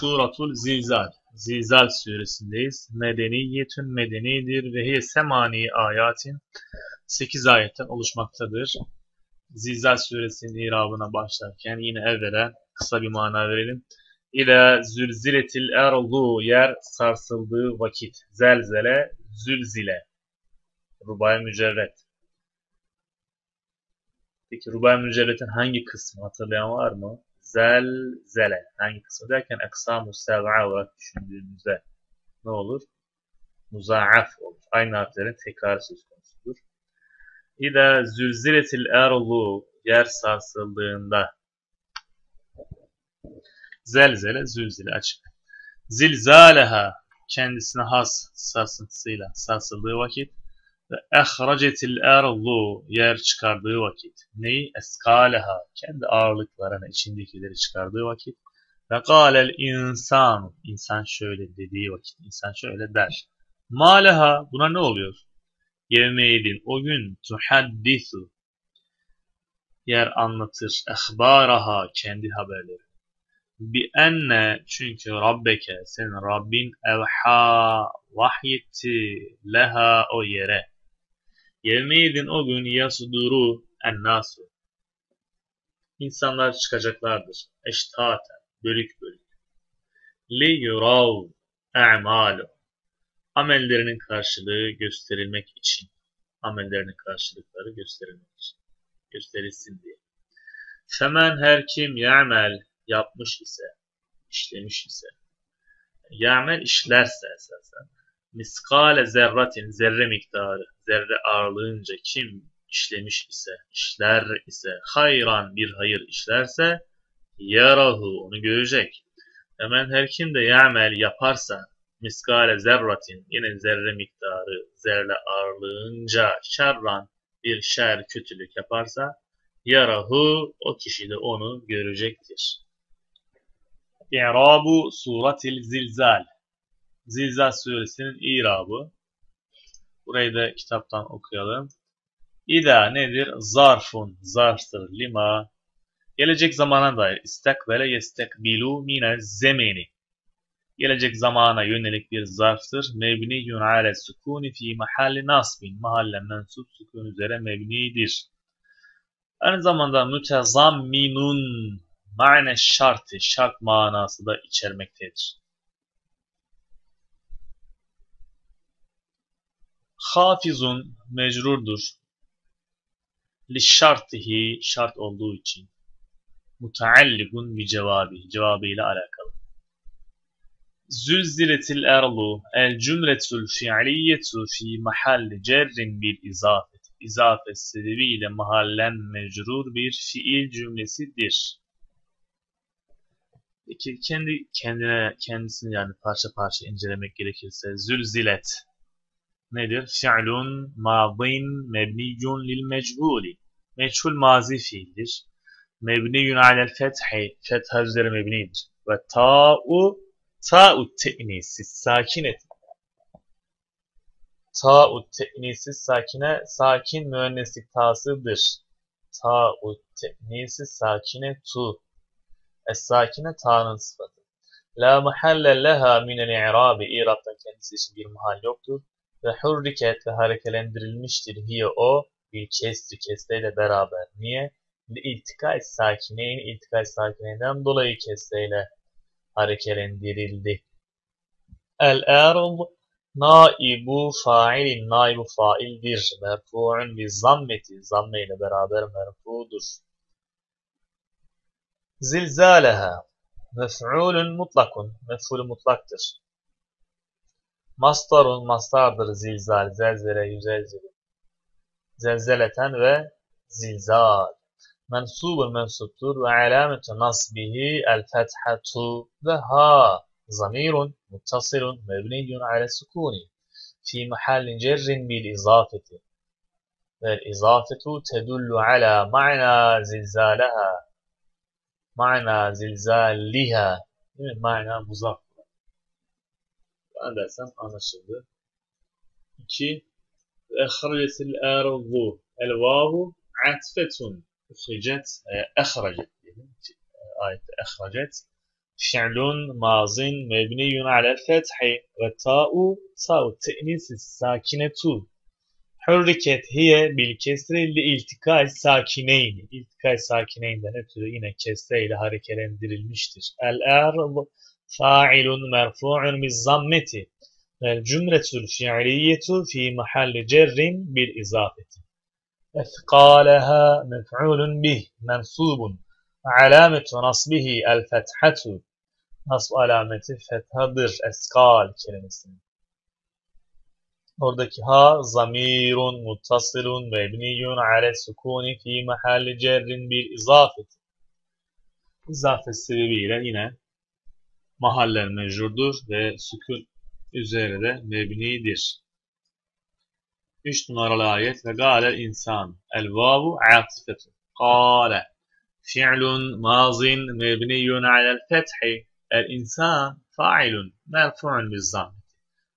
Suratul Zilzal. Zilzal suresindeyiz. Medeniyetün medenidir ve hiye semani ayatin 8 ayetten oluşmaktadır. Zilzal suresinin irabına başlarken yine evvela kısa bir mana verelim. İle zülziletil erlu yer sarsıldığı vakit. Zelzele, zülzile. Rubai mücerret. Peki Rubai mücerretin hangi kısmı hatırlayan var mı? Zelzele. Hangi kısmı derken eksamu sev'a olarak düşündüğümüzde ne olur? Muzaaf olur. Aynı harflerin tekrarı söz konusudur. İde zülziletil erlu yer sarsıldığında zelzele zülzile açık. Zilzaleha kendisine has sarsıntısıyla sarsıldığı vakit ve ehracetil erlu yer çıkardığı vakit. Neyi? Eskaleha kendi ağırlıklarını içindekileri çıkardığı vakit. Ve galel insan insan şöyle dediği vakit. insan şöyle der. Maleha buna ne oluyor? Yevmeydin o gün tuhaddisu yer anlatır. Ehbaraha kendi haberleri. Bi enne çünkü Rabbeke senin Rabbin evha vahyetti leha o yere Yevmeydin o gün yasuduru ennasu. İnsanlar çıkacaklardır. Eştaten, bölük bölük. Li yurav a'malu. Amellerinin karşılığı gösterilmek için. Amellerinin karşılıkları gösterilmek için. Gösterilsin diye. Femen her kim ya'mel yapmış ise, işlemiş ise, ya'mel işlerse esasen, miskale zerratin zerre miktarı zerre ağırlığınca kim işlemiş ise işler ise hayran bir hayır işlerse yarahu onu görecek. Hemen her kim de yamel yaparsa miskale zerratin yine zerre miktarı zerre ağırlığınca şerran bir şer kötülük yaparsa yarahu o kişi de onu görecektir. İ'rabu suratil zilzal Zilzal suresinin irabı. Burayı da kitaptan okuyalım. İda nedir? Zarfun, zarftır. Lima, gelecek zamana dair. İstekbele yestekbilu mine zemini. Gelecek zamana yönelik bir zarftır. Mebniyun ale sukuni fi mahalli nasbin. Mahalle mensup sukun üzere mebnidir. Aynı zamanda mütezamminun ma'ne şartı, şart manası da içermektedir. Hafizun mecrurdur. Li şartihi şart olduğu için. Mutaallikun bi cevabi cevabıyla alakalı. Zülziletil erlu el cümletul fi'liyetu fi mahalli cerrin bil izafet. İzafet sebebiyle mahallen mecrur bir fiil cümlesidir. Peki kendi kendine kendisini yani parça parça incelemek gerekirse zülzilet nedir? Fi'lun madin mebniyun lil mechuli. Meçhul mazi fiildir. Mebniyun alel fethi. Fetha üzere mebnidir. Ve ta'u ta'u te'nisi sakinet. Ta'u te'nisi sakine sakin müenneslik tasıdır. Ta'u te'nisi sakine tu. Es-sakine ta'nın sıfatı. La mahalle leha minel i'rabi. İrab'dan kendisi için bir mahal yoktur ve hurriket ve harekelendirilmiştir hiye o bir kesri kesreyle beraber. Niye? İltikay sakineyn iltikay sakineyden dolayı kesreyle harekelendirildi. El-erl naibu failin naibu faildir. Merfu'un bir zammeti zamme ile beraber merfudur. Zilzaleha mef'ulun mutlakun mef'ul mutlaktır. Mastarun mastardır zilzal, zelzele, yüzelzilu. Zelzeleten ve zilzal. Mensubun mensuptur ve alametu nasbihi el fethatu ve ha. Zamirun muttasilun mebniyun ala sukuni. Fi mahallin cerrin bil izafeti. والإضافة تدل على معنى زلزالها معنى زلزالها معنى مضاف Zannedersem anlaşıldı. 2. Ehracetil erzu. El vavu atfetun. Ühricet, ehracet diyelim. Ayette ehracet. fi'lun mazin mebniyun alel fethi ve ta'u ta'u te'nisi sakinetu hurriket hiye bil kesri li iltikai sakineyni iltikai sakineynden ötürü yine kesre ile hareketlendirilmiştir el ard failun merfu'un biz zammeti vel cümletül fi'liyetu fi mahalli cerrin bil izafeti. Efkaleha mef'ulun bih mensubun alametu nasbihi el fethatu nasb alameti fethadır eskal kelimesinin. Oradaki ha zamirun muttasirun mebniyun ale sukuni fi mahalli cerrin bil izafeti. İzafet sebebiyle yine mahallen mecrurdur ve sükun üzerinde de mebnidir. 3 numaralı ayet ve gâle insan. El vavu atifetu. Gâle. Fi'lun mazin mebniyun alel fethi. El insan failun merfu'un biz zammeti.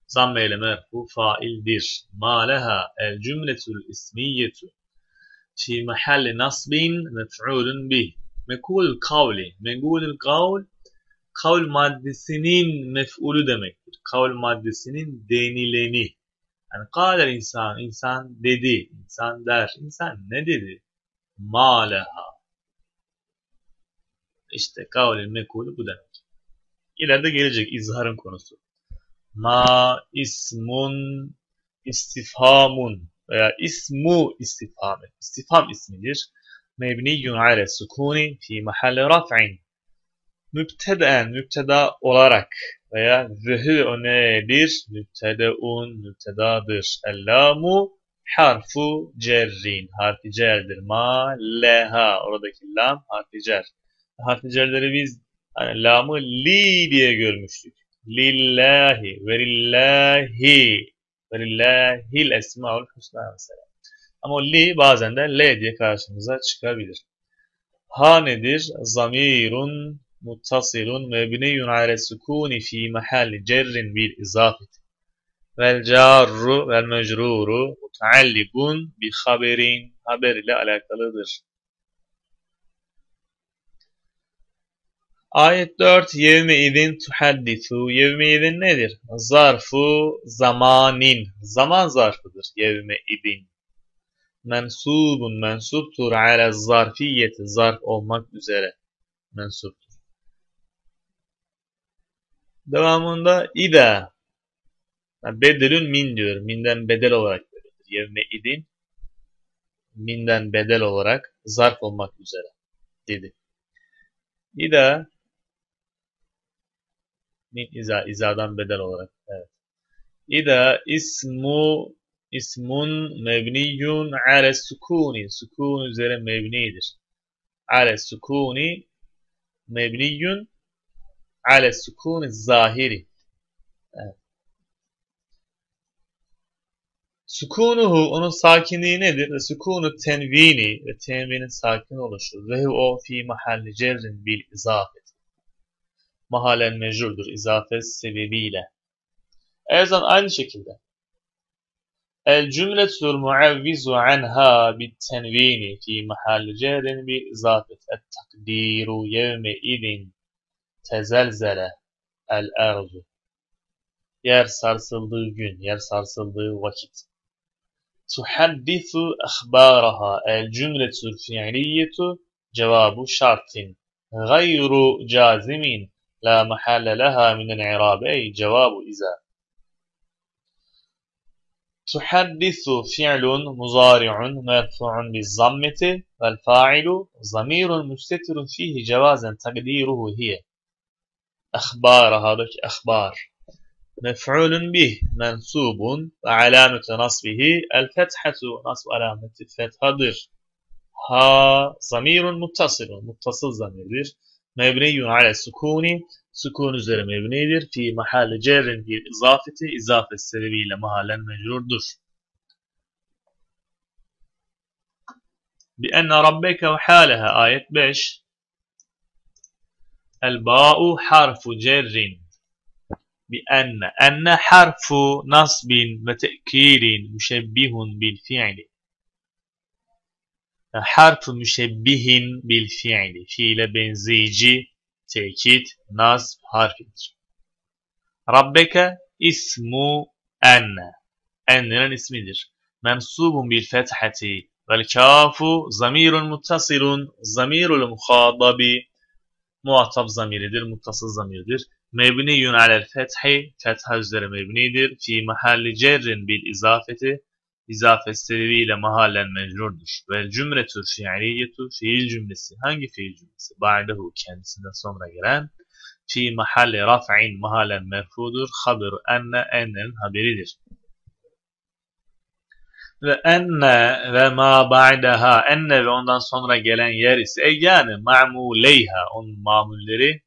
Zamme ile merfu faildir. Ma leha el cümletul ismiyetu fi mahalli nasbin mef'ulun bih. Mekul kavli. Mekul kavl kavl maddesinin mef'ulü demektir. Kavl maddesinin denileni. Yani kâler insan, insan dedi, insan der. İnsan ne dedi? Ma leha. İşte kavlin mekulü bu demek. İleride gelecek izharın konusu. Ma ismun istifhamun veya ismu istifham. İstifham ismidir. Mebniyyun ale sukuni fi mahalle raf'in. Mübteden, mübteda olarak veya zehir o nedir? Mübtedeun, mübtedadır. Ellamu harfu cerrin. Harfi cerdir. Ma, leha. Oradaki lam harfi cer. Harfi cerleri biz yani lamı li diye görmüştük. Lillahi ve lillahi ve lillahil esmaul husna mesela. Ama o li bazen de le diye karşımıza çıkabilir. Ha nedir? Zamirun muttasilun mebniyun ale sukuni fi mahalli cerrin bil izafeti. Vel carru vel mecruru mutaallikun bi haberin haber ile alakalıdır. Ayet 4 yevme idin tuhaddisu. Yevme idin nedir? Zarfu zamanin. Zaman zarfıdır. Yevme idin. Mensubun mensuptur ala zarfiyeti. Zarf olmak üzere. Mensuptur. Devamında ida. Bedelün min diyor. Minden bedel olarak verilir. Yevme idin. Minden bedel olarak zarf olmak üzere dedi. İda min iza, izadan bedel olarak. Evet. İda ismu ismun mebniyun ale sukuni. Sukun üzere mebnidir. Ale sukuni mebniyun ale sukuni zahiri. Evet. Sukunuhu onun sakinliği nedir? Ve sukunu tenvini ve tenvinin sakin oluşu. Ve o fi mahalli cerrin bil izafet mahalen mecrurdur izafet sebebiyle. Erzan aynı şekilde. El cümletul muavvizu anha bit tenvini fi mahalli cerin bi izafet et takdiru yevme idin el erzu. Yer sarsıldığı gün, yer sarsıldığı vakit. Ahbaraha el cümletul fiiliyetu cevabu şartin. Gayru cazimin لا محل لها من الإعراب أي جواب إذا تحدث فعل مضارع مرفوع بالضمة والفاعل ضمير مستتر فيه جوازا تقديره هي أخبار هذا أخبار مفعول به منصوب وعلامة نصبه الفتحة نصب علامة الفتحة ها ضمير متصل متصل ضمير mebniyun ale sukuni sukun üzere mebnidir. Fi mahalli cerrin bir izafeti izafet sebebiyle mahallen mecrurdur. Bi enne rabbeke ve hâleha ayet 5 El ba'u harfu cerrin bi enne enne harfu nasbin ve te'kirin müşebbihun bil fi'li harf müşebbihin bil fiili. Fiile benzeyici tekit, nasb harfidir. Rabbeke ismu enne. Enne'nin ismidir. Mensubun bil fethati vel kafu zamirun muttasilun zamirul muhadabi muhatap zamiridir, muttasıl zamirdir. Mebniyun alel fethi, fetha üzere mebnidir. Fi mahalli cerrin bil izafeti, izafet sebebiyle mahallen mecrurdur. Vel cümletü fiiliyetu, fiil cümlesi. Hangi fiil cümlesi? Ba'dehu kendisinden sonra gelen. Fi mahalli raf'in mahallen merfudur. Haber enne, ennenin haberidir ve enne ve ma ba'daha enne ve ondan sonra gelen yer ise e yani ma'muleyha onun mamulleri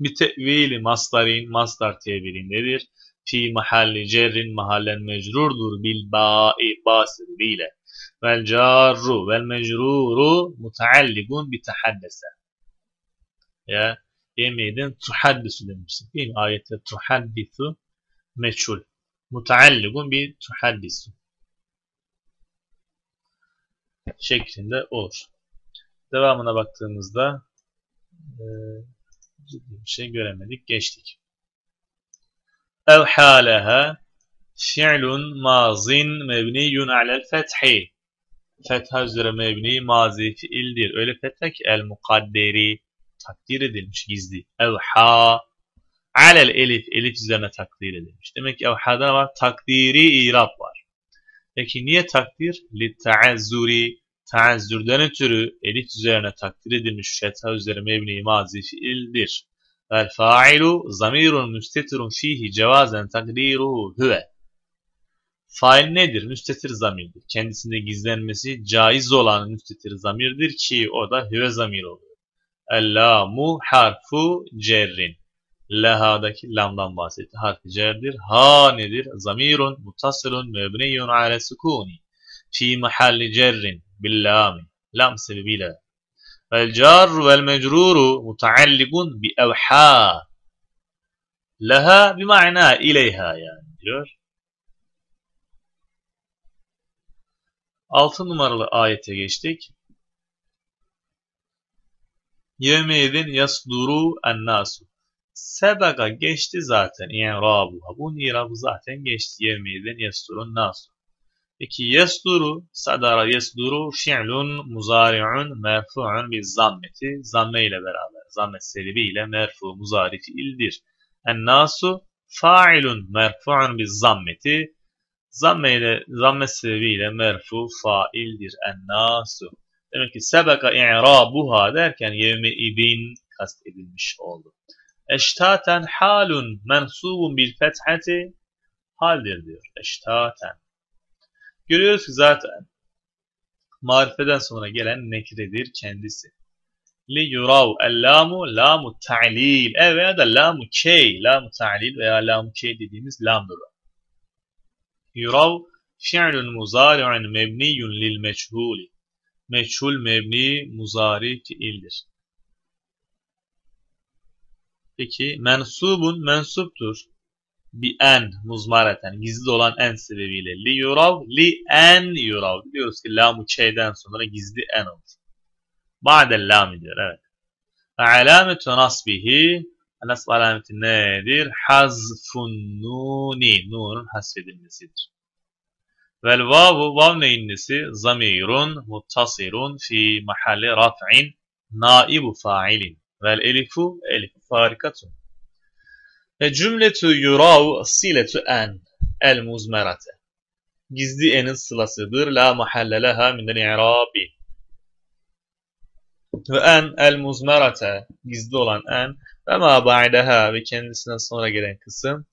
bir tevili masdarin masdar tevilindedir. Fi mahalli cerrin mahallen mecrurdur bil ba'i basiriyle. Vel carru vel mecruru mutaalligun bi tahaddese. Ya yemeğden tuhaddisu demiştik değil mi? Ayette tuhaddisu meçhul. Mutaalligun bi tuhaddisu şeklinde olur. Devamına baktığımızda e, ciddi bir şey göremedik. Geçtik. Evhâleha fi'lun mazin mebniyun alel fethi. Fetha üzere mebni mazi fiildir. Öyle fetha el mukadderi takdir edilmiş gizli. Evha alel elif elif üzerine takdir edilmiş. Demek ki evhada var takdiri irab var. Peki niye takdir? Litta'azzuri Teazzürden ötürü elif üzerine takdir edilmiş fetha üzere mebni mazi fiildir. Vel fa'ilu zamirun müstetirun fihi cevazen takdiruhu huve. Fail nedir? Müstetir zamirdir. Kendisinde gizlenmesi caiz olan müstetir zamirdir ki o da hüve zamir oluyor. El-lamu harfu cerrin. Leha'daki lamdan bahsetti. Harfi cerdir. Ha nedir? Zamirun mutasılun mebniyun ale sukuni. Fi mahalli cerrin billami. Lam sebebiyle. Vel car vel mecruru mutaallikun bi evha. Leha bi ma'na ileyha yani diyor. Altı numaralı ayete geçtik. Yevmeydin yasduru ennasu. Sebeka geçti zaten. İ'rabuha. Bu irabı zaten geçti. Yevmeydin yasdurun nasu. Peki yesduru, sadara yesduru fi'lun muzari'un merfu'un bir zammeti. Zamme ile beraber, zammet sebebiyle merfu muzari fiildir. En-nasu fa'ilun merfu'un bir zammeti. Zamme ile, zamme sebebiyle merfu faildir. En-nasu. Demek ki sebeka i'rabuha derken yevmi idin kast edilmiş oldu. Eştaten halun mensubun bil fethati haldir diyor. Eştaten. Görüyoruz ki zaten marifeden sonra gelen nekredir kendisi. Li yurav el-lamu lamu ta'lil e veya da lamu key lamu ta'lil veya lamu key dediğimiz lamdır. Yurav fi'lun muzari'un mebniyun lil meçhuli. Meçhul mebni muzari fiildir. Peki mensubun mensuptur bi en muzmareten gizli olan en sebebiyle li yurav li en yurav diyoruz ki lamu şeyden sonra gizli en olur. Ba'del lam diyor evet. Ve alametu nasbihi nasb alameti nedir? Hazfun nuni nunun hasfedilmesidir. Vel vavu vav neyin nesi? Zamirun muttasirun fi mahalli raf'in naibu fa'ilin. Vel elifu elifu farikatun. Ve cümletü yurav siletu en el muzmerate. Gizli enin sılasıdır. La mahalle leha i'rabi. Ve en el muzmerate. Gizli olan en. Ve ma ba'daha ve kendisinden sonra gelen kısım.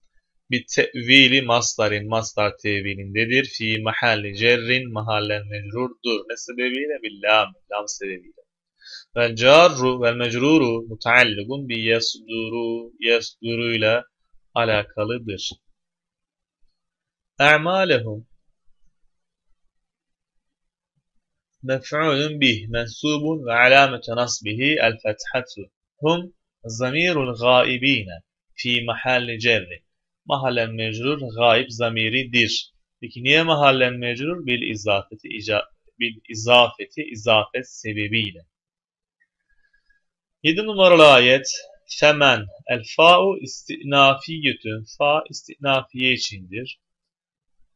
Bir tevili masdarin masdar tevilindedir. Fi mahalli cerrin mahallen mecrurdur. Ne sebebiyle? Bil lam. Lam sebebiyle. Vel carru vel mecruru mutaalligun bi yasduru yasduru ile alakalıdır. E'malehum mef'ulun bih mensubun ve alamete nasbihi el fethatu. Hum zamirul gaibine fi mahalli cerri. Mahallen mecrur gaib zamiridir. Peki niye mahallen mecrur? Bil izafeti, bil izafeti izafet sebebiyle. 7 numaralı ayet Femen el fa'u istinafiyetün fa istinafiye içindir.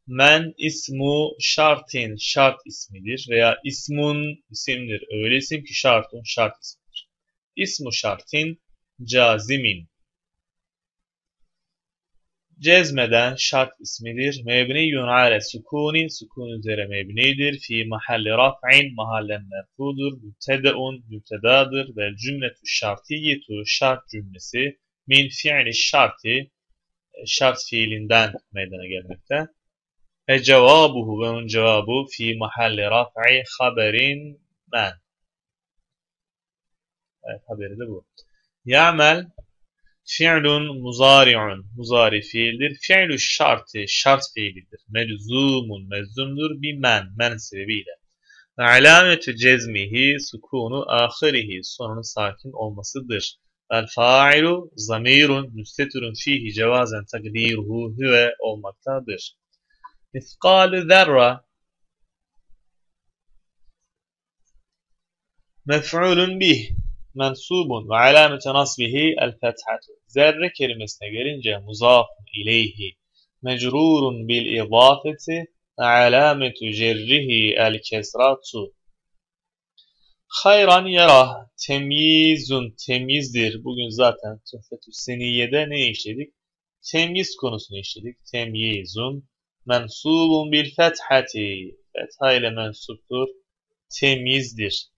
Men ismu şartin şart ismidir veya ismun isimdir. Öyle isim ki şartun şart ismidir. İsmu şartin cazimin Cezmeden şart ismidir. Mebniyun ale sukuni, sukun üzere mebnidir. Fi mahalli raf'in, mahallen merfudur. Mübtedeun, mübtedadır. Vel cümletü şartiyetu, şart cümlesi. Min fi'li şarti, şart fiilinden meydana gelmekte. Ve cevabuhu ve onun cevabı fi mahalli raf'i haberin men. Evet haberi de bu. Ya'mel Fi'lun muzari'un. Muzari fiildir. Fi'lü şartı şart fiilidir. Melzumun mezumdur. Bir men. Men sebebiyle. Alametü cezmihi sukunu ahirihi. Sonunun sakin olmasıdır. El fa'ilu zamirun müstetirun fihi cevazen takdiruhu huve olmaktadır. Mithqalü zerra mef'ulun bih mensubun ve alamete nasbihi el fethatu. Zerre kelimesine gelince muzafun ileyhi mecrurun bil idafeti alametu cerrihi el kesratu. Hayran yara temyizun temyizdir. Bugün zaten Tuhfetü Seniyye'de ne işledik? Temyiz konusunu işledik. Temyizun mensubun bil fethati. Fetha ile mensuptur. Temyizdir.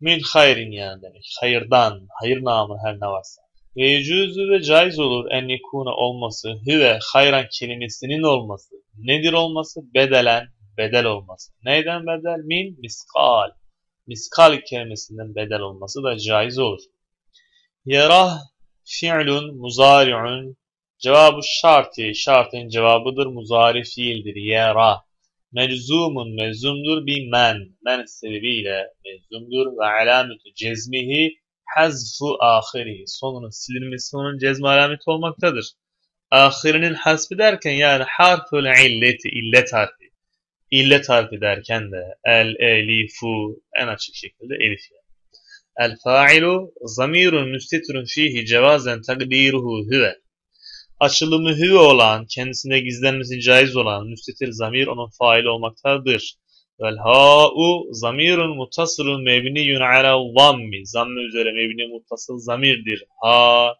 Min hayrin yani demek. Hayırdan, hayır namı her ne varsa. Ve yecuzu ve caiz olur en yekune olması, hüve hayran kelimesinin olması. Nedir olması? Bedelen, bedel olması. Neyden bedel? Min miskal. Miskal kelimesinden bedel olması da caiz olur. Yarah fi'lun muzari'un cevabı şartı, şartın cevabıdır, muzari fiildir. Yarah. Meczumun meczumdur bir men. Men sebebiyle meczumdur ve alametu cezmihi hazfu ahirihi. Sonunun silinmesi onun cezme alameti olmaktadır. Ahirinin hasbi derken yani harful illeti, illet harfi. İllet harfi derken de el, elifu en açık şekilde elif yani. El fa'ilu zamirun müstetirun fihi cevazen takdiruhu huve açılımı hü olan, kendisinde gizlenmesi caiz olan müstetir zamir onun faili olmaktadır. Vel ha'u zamirun muttasılun mebniyun ala zammi. Zammı üzere mebni muttasıl zamirdir. Ha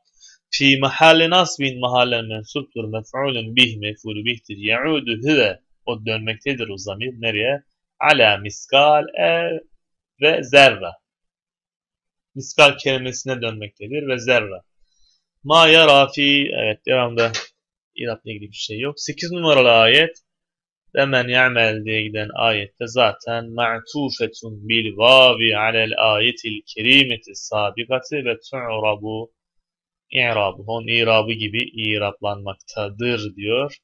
fi mahalli nasbin mahallen mensuptur. Mef'ulun bih mef'ulü bihtir. Ya'udu hüve. O dönmektedir o zamir. Nereye? Ala miskal e ve zerre. Miskal kelimesine dönmektedir ve zerre. Ma yara fi evet devamda iratla ilgili bir şey yok. 8 numaralı ayet Demen ya'mel diye giden ayette zaten ma'tufetun bil vavi alel ayetil kerimeti sabikati ve tu'rabu i'rabu. Onun i'rabı gibi i'rablanmaktadır diyor.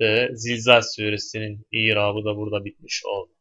Ve Zilzal suresinin i'rabı da burada bitmiş oldu.